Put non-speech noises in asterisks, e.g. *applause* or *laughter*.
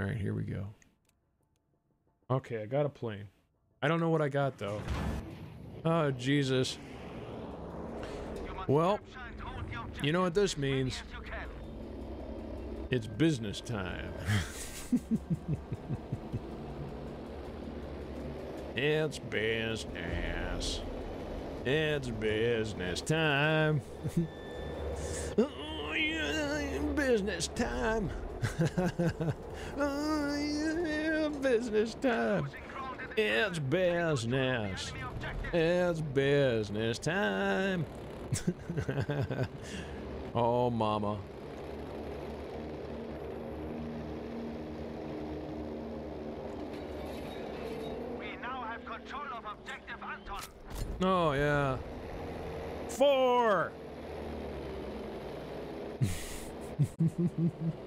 All right, here we go. Okay, I got a plane. I don't know what I got though. Oh, Jesus. Well, you know what this means. It's business time. *laughs* it's business. It's business time. oh, *laughs* yeah, business time. Oh, *laughs* yeah, business time. It's business. It's business time. *laughs* oh, mama. We now have control of objective Anton. Oh, yeah. Four! *laughs*